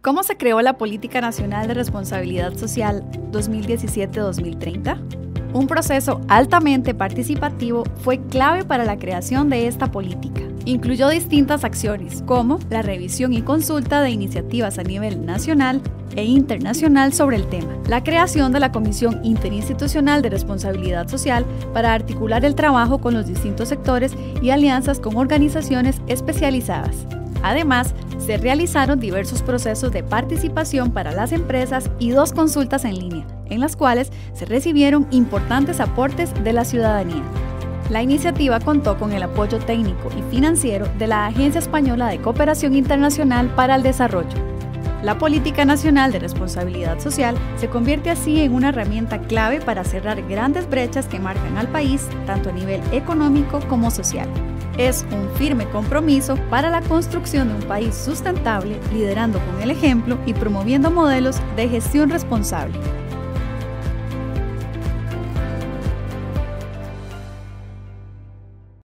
¿Cómo se creó la Política Nacional de Responsabilidad Social 2017-2030? Un proceso altamente participativo fue clave para la creación de esta política. Incluyó distintas acciones, como la revisión y consulta de iniciativas a nivel nacional e internacional sobre el tema, la creación de la Comisión Interinstitucional de Responsabilidad Social para articular el trabajo con los distintos sectores y alianzas con organizaciones especializadas. Además, se realizaron diversos procesos de participación para las empresas y dos consultas en línea, en las cuales se recibieron importantes aportes de la ciudadanía. La iniciativa contó con el apoyo técnico y financiero de la Agencia Española de Cooperación Internacional para el Desarrollo. La Política Nacional de Responsabilidad Social se convierte así en una herramienta clave para cerrar grandes brechas que marcan al país, tanto a nivel económico como social es un firme compromiso para la construcción de un país sustentable, liderando con el ejemplo y promoviendo modelos de gestión responsable.